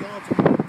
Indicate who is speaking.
Speaker 1: Baltimore.